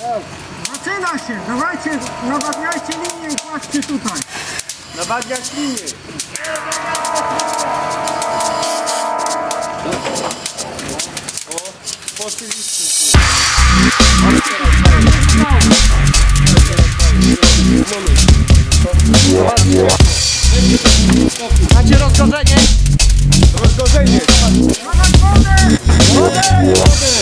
Zaczyna się! Dawajcie, nawadniajcie linię i kładźcie tutaj. Nawadniać linię. O, poszliśmy. Macie rozkorzenie? Rozgorzenie. Dawać wodę! Wodę! Wodę!